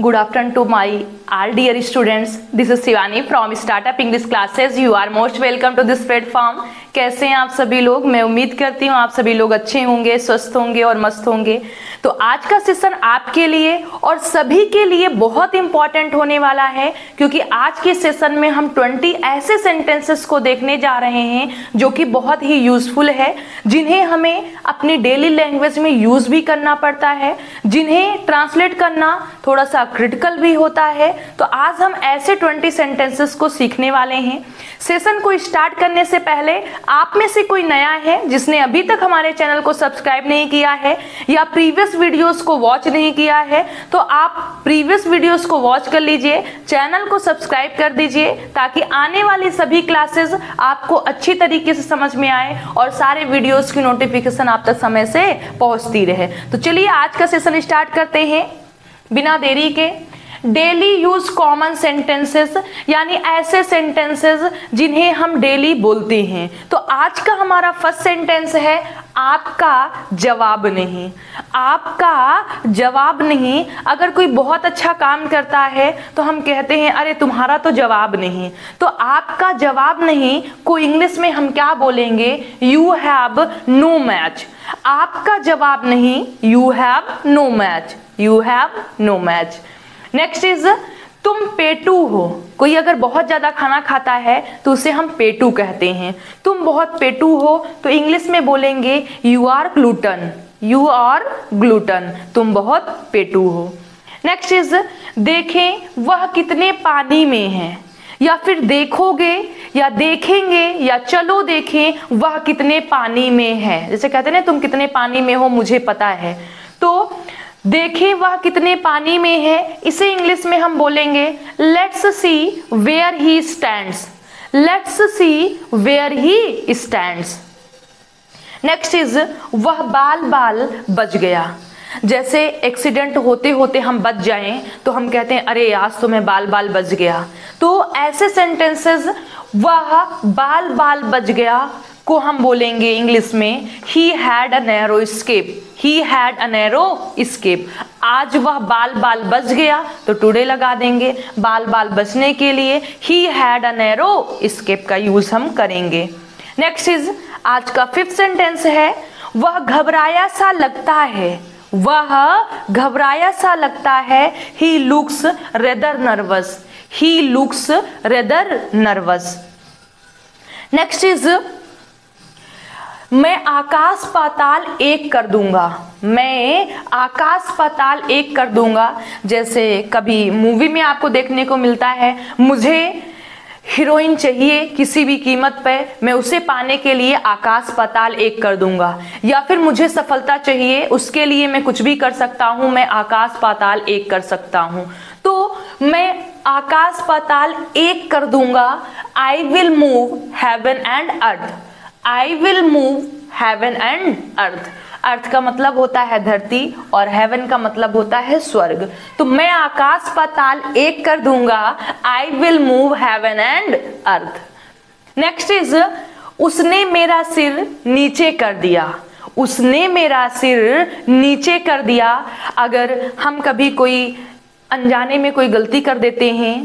Good afternoon to my all dear students. This is Shivani from Startup English Classes. You are most welcome to this platform. कैसे हैं आप सभी लोग मैं उम्मीद करती हूँ आप सभी लोग अच्छे होंगे, स्वस्थ होंगे और मस्त होंगे तो आज का सेशन आपके लिए और सभी के लिए बहुत इंपॉर्टेंट होने वाला है, क्योंकि आज के सेशन में हम 20 ऐसे सेंटेंसेस को देखने जा रहे हैं, जो कि बहुत ही यूजफुल है, जिन्हें हमें अपनी डेली लैंग्वेज में यूज़ भी करना पड़ता है, जिन्हें ट्रांसलेट करना थोड़ा सा क्रिटिकल भी होता है। तो आज हम ऐसे 20 सेंटेंसेस को सीखने वाले हैं। सेशन को स्टार्ट करने से पहले आप में से कोई नया है जिसने अभी तक हमारे चैनल को सब्सक्राइब नहीं किया है या प्रीवियस वीडियोस को वॉच नहीं किया है तो आप प्रीवियस वीडियोस को वॉच कर लीजिए चैनल को सब्सक्राइब कर दीजिए ताकि आने वाली सभी क्लासेस आपको अच्छी तरीके से समझ में आए और सारे वीडियोस की नोटिफिकेशन आप तक समय से पहुँचती रहे। तो चलिए आज का सेशन स्टार्ट करते हैं। बिना देरी के डेली यूज़ कॉमन सेंटेंसेस यानी ऐसे सेंटेंसेस जिन्हें हम डेली बोलते हैं। तो आज का हमारा फ़र्स्ट सेंटेंस है, आपका जवाब नहीं। आपका जवाब नहीं। अगर कोई बहुत अच्छा काम करता है तो हम कहते हैं, अरे, तुम्हारा तो जवाब नहीं। तो आपका जवाब नहीं को इंग्लिश में हम क्या बोलेंगे? यू हैव नो मैच आपका जवाब नहीं you have no match you have no match next is तुम पेटू हो। कोई अगर बहुत ज़्यादा खाना खाता है तो उसे हम पेटू कहते हैं। तुम बहुत पेटू हो तो इंग्लिश में बोलेंगे you are glutton you are glutton तुम बहुत पेटू हो। नेक्स्ट इज़ देखें, वह कितने पानी में है। या फिर, देखोगे या देखेंगे या चलो देखें, वह कितने पानी में है? जैसे कहते हैं ना, तुम कितने पानी में हो, मुझे पता है। तो देखें वह कितने पानी में है। इसे इंग्लिश में हम बोलेंगे let's see where he stands let's see where he stands next is वह बाल बाल बच गया। जैसे एक्सीडेंट होते होते हम बच जाएँ तो हम कहते हैं, अरे, आज तो मैं बाल बाल बच गया। तो ऐसे सेंटेंसेस वह बाल बाल बच गया। को हम बोलेंगे इंग्लिश में he had a narrow escape he had a narrow escape आज वह बाल बाल बच गया तो टुडे लगा देंगे बाल बाल बचने के लिए। He had a narrow escape का यूज़ हम करेंगे। नेक्स्ट इज़ आज का फिफ्थ सेंटेंस है, वह घबराया सा लगता है। वह घबराया सा लगता है he looks rather nervous he looks rather nervous next is मैं आकाश पाताल एक कर दूँगा। मैं आकाश पाताल एक कर दूँगा। जैसे कभी मूवी में आपको देखने को मिलता है, मुझे हीरोइन चाहिए किसी भी कीमत पे, मैं उसे पाने के लिए आकाश पाताल एक कर दूँगा। या फिर मुझे सफलता चाहिए, उसके लिए मैं कुछ भी कर सकता हूँ, मैं आकाश पाताल एक कर सकता हूँ। तो मैं आकाश पाताल एक कर दूँगा। I will move heaven and earth I will move heaven and earth earth का मतलब होता है धरती और हेवन का मतलब होता है स्वर्ग। तो मैं आकाश पाताल एक कर दूँगा। I will move heaven and earth next is उसने मेरा सिर नीचे कर दिया। उसने मेरा सिर नीचे कर दिया। अगर हम कभी कोई अनजाने में कोई गलती कर देते हैं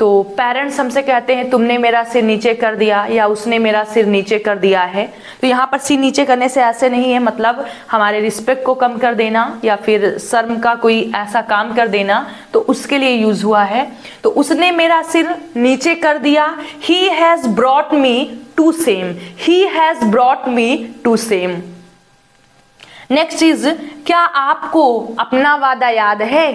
तो पेरेंट्स हमसे कहते हैं, तुमने मेरा सिर नीचे कर दिया या उसने मेरा सिर नीचे कर दिया है? तो यहाँ पर सिर नीचे करने से ऐसे नहीं है मतलब हमारे रिस्पेक्ट को कम कर देना या फिर शर्म का कोई ऐसा काम कर देना तो उसके लिए यूज़ हुआ है। तो उसने मेरा सिर नीचे कर दिया he has brought me to shame he has brought me to shame next चीज़ क्या आपको अपना वादा याद है?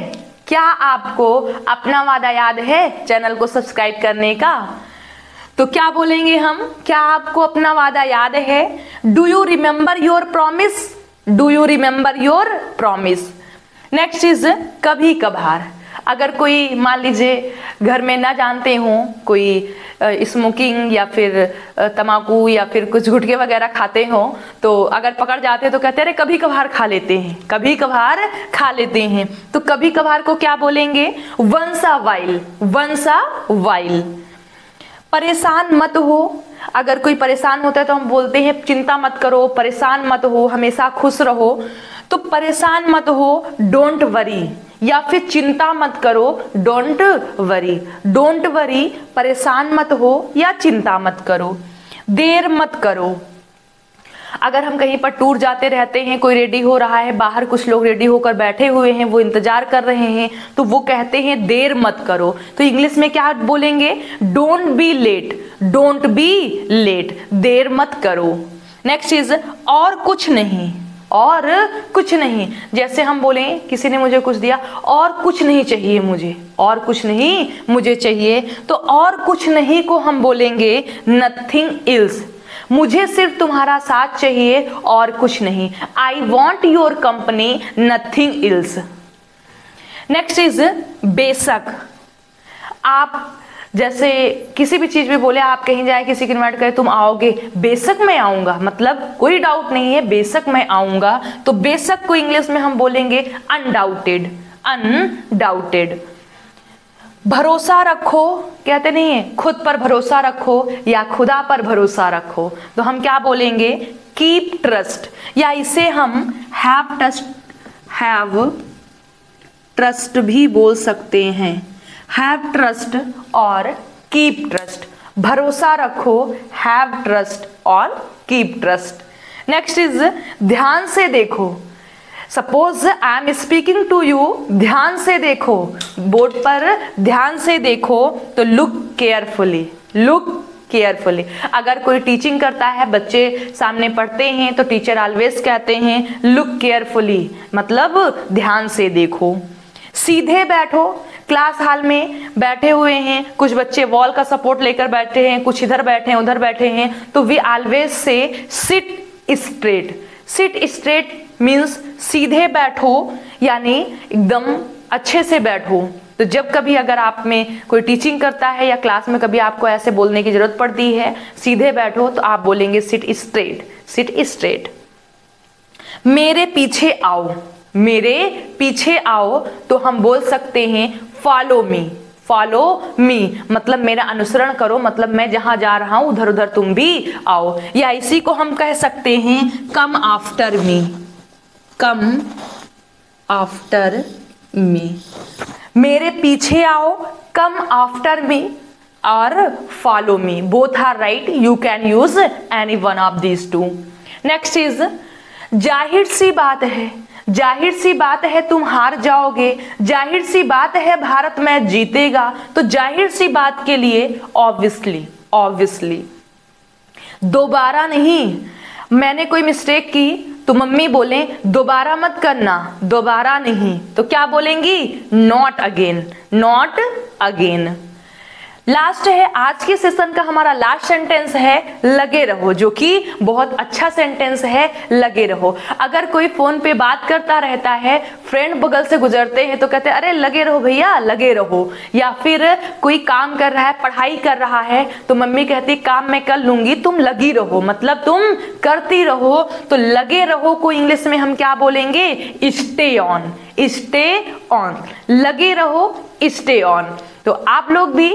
क्या आपको अपना वादा याद है चैनल को सब्सक्राइब करने का? तो क्या बोलेंगे हम? क्या आपको अपना वादा याद है? Do you remember your promise do you remember your promise next is कभी कभार अगर कोई मान लीजिए घर में ना जानते हो, कोई स्मोकिंग या फिर तमाकू या फिर कुछ गुटके वगैरह खाते हो तो अगर पकड़ जाते हैं तो कहते हैं कभी कभार खा लेते हैं कभी कभार खा लेते हैं। तो कभी कभार को क्या बोलेंगे? वंसा वाइल वंसा वाइल परेशान मत हो। अगर कोई परेशान होता है तो हम बोलते हैं, चिंता मत करो, परेशान मत हो, हमेशा खुश रहो। तो परेशान मत हो डोंट वरी या फिर चिंता मत करो डोंट वरी डोंट वरी परेशान मत हो या चिंता मत करो. देर मत करो. अगर हम कहीं पर टूर जाते रहते हैं, कोई रेडी हो रहा है, बाहर कुछ लोग रेडी होकर बैठे हुए हैं, वो इंतज़ार कर रहे हैं तो वो कहते हैं, देर मत करो. तो इंग्लिश में क्या बोलेंगे? Don't be late don't be late देर मत करो. नेक्स्ट इज़ और कुछ नहीं. और कुछ नहीं। जैसे हम बोले, किसी ने मुझे कुछ दिया, और कुछ नहीं चाहिए मुझे, और कुछ नहीं मुझे चाहिए। तो और कुछ नहीं को हम बोलेंगे नथिंग इल्स मुझे सिर्फ़ तुम्हारा साथ चाहिए और कुछ नहीं। I want your company nothing else next is बेशक। आप जैसे किसी भी चीज़ में बोले, आप कहीं जाए, किसी की इन्वाइट करें, तुम आओगे। बेशक मैं आऊँगा मतलब कोई डाउट नहीं है, बेशक मैं आऊँगा। तो बेशक को इंग्लिश में हम बोलेंगे अनडाउटेड अनडाउटेड भरोसा रखो, कहते नहीं है, खुद पर भरोसा रखो या खुदा पर भरोसा रखो। तो हम क्या बोलेंगे? कीप ट्रस्ट या इसे हम हैव ट्रस्ट हैव ट्रस्ट भी बोल सकते हैं। हैव ट्रस्ट और कीप ट्रस्ट भरोसा रखो हैव ट्रस्ट और कीप ट्रस्ट नेक्स्ट इज़ ध्यान से देखो. Suppose I am speaking to you ध्यान से देखो. बोर्ड पर ध्यान से देखो तो लुक केयरफुली लुक केयरफुली अगर कोई टीचिंग करता है, बच्चे सामने पढ़ते हैं तो टीचर ऑलवेज कहते हैं लुक केयरफुली मतलब ध्यान से देखो. सीधे बैठो। क्लास हाल में बैठे हुए हैं। कुछ बच्चे वॉल का सपोर्ट लेकर बैठे हैं, कुछ इधर बैठे हैं, उधर बैठे हैं। तो we always say sit straight sit straight means सीधे बैठो, यानी एकदम अच्छे से बैठो। तो जब कभी अगर आप में कोई टीचिंग करता है या क्लास में कभी आपको ऐसे बोलने की ज़रूरत पड़ती है, सीधे बैठो तो आप बोलेंगे सिट स्ट्रेट सिट स्ट्रेट मेरे पीछे आओ। मेरे पीछे आओ तो हम बोल सकते हैं फॉलो मी फॉलो मी मतलब मेरा अनुसरण करो मतलब मैं जहाँ जा रहा हूँ उधर उधर तुम भी आओ। या इसी को हम कह सकते हैं कम आफ्टर मी कम आफ्टर मी मेरे पीछे आओ कम आफ्टर मी और follow me both are right you can use any one of these two next is ज़ाहिर सी बात है ज़ाहिर सी बात है तुम हार जाओगे, ज़ाहिर सी बात है भारत मैच जीतेगा। तो ज़ाहिर सी बात के लिए ऑब्वियसली ऑब्वियसली दोबारा नहीं, मैंने कोई मिस्टेक की तो मम्मी बोले, दोबारा मत करना, दोबारा नहीं। तो क्या बोलेंगी? Not again not again last है, आज के सेशन का हमारा लास्ट सेंटेंस है, लगे रहो, जो कि बहुत अच्छा सेंटेंस है, लगे रहो। अगर कोई फ़ोन पे बात करता रहता है फ्रेंड बगल से गुजरते हैं तो कहते हैं, अरे, लगे रहो भैया, लगे रहो। या फिर कोई काम कर रहा है, पढ़ाई कर रहा है तो मम्मी कहती काम मैं कर लूँगी, तुम लगी रहो। मतलब तुम करती रहो तो लगे रहो को इंग्लिश में हम क्या बोलेंगे? स्टे ऑन स्टे ऑन लगे रहो स्टे ऑन तो आप लोग भी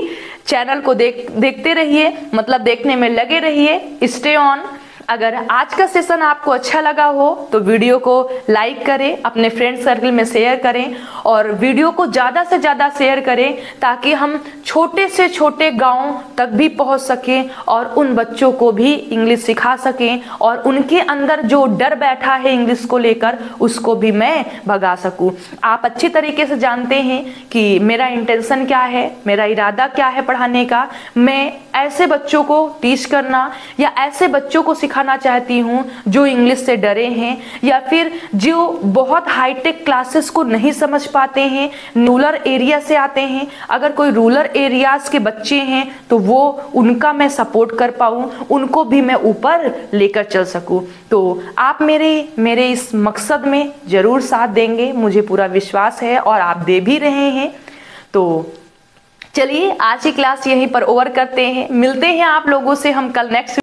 चैनल को देख देखते रहिए मतलब देखने में लगे रहिए। स्टे ऑन अगर आज का सेशन आपको अच्छा लगा हो तो वीडियो को लाइक करें, अपने फ्रेंड सर्कल में शेयर करें और वीडियो को ज़्यादा से ज़्यादा शेयर करें ताकि हम छोटे से छोटे गाँव तक भी पहुँच सकें और उन बच्चों को भी इंग्लिश सिखा सकें और उनके अंदर जो डर बैठा है इंग्लिश को लेकर, उसको भी मैं भगा सकूँ। आप अच्छी तरीके से जानते हैं कि मेरा इंटेंशन क्या है, मेरा इरादा क्या है पढ़ाने का। मैं ऐसे बच्चों को टीच करना या ऐसे बच्चों को सिखा सिखाना चाहती हूँ, जो इंग्लिश से डरे हैं, या फिर जो बहुत हाईटेक क्लासेस को नहीं समझ पाते हैं रूरल एरिया से आते हैं, अगर कोई रूरल एरियाज़ के बच्चे हैं तो वो उनका मैं सपोर्ट कर पाऊँ, उनको भी मैं ऊपर लेकर चल सकूँ। तो आप मेरे मेरे इस मकसद में ज़रूर साथ देंगे, मुझे पूरा विश्वास है और आप दे भी रहे हैं। तो चलिए, आज की क्लास यहीं पर ओवर करते हैं। मिलते हैं आप लोगों से, हम कल नेक्स्ट